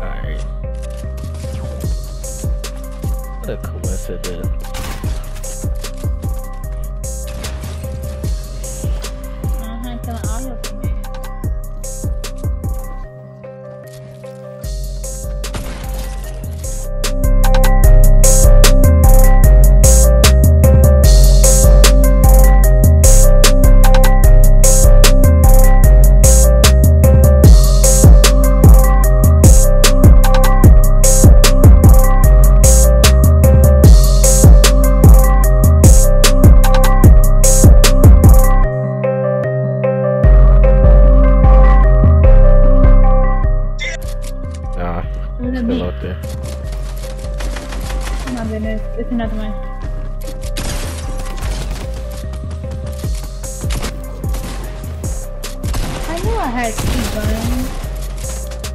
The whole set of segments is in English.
Alright. What a coincidence. Nah, It still me. out there. Oh my goodness. It's another one. I knew I had two guns.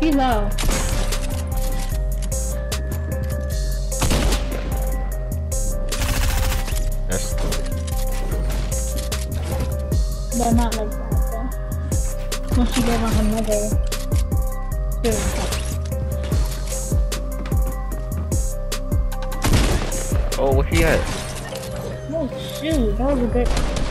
He low. But not like that, though. Once you get on another. Oh, what he at? Oh shoot, that was a good.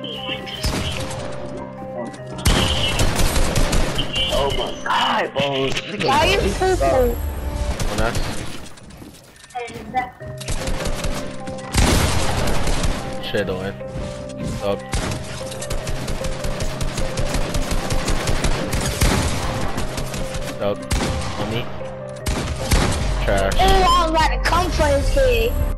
Oh my god, bro. Why you purple? When I shadowing. Up. Up. On me. Trash. Oh, I was about to come for his head.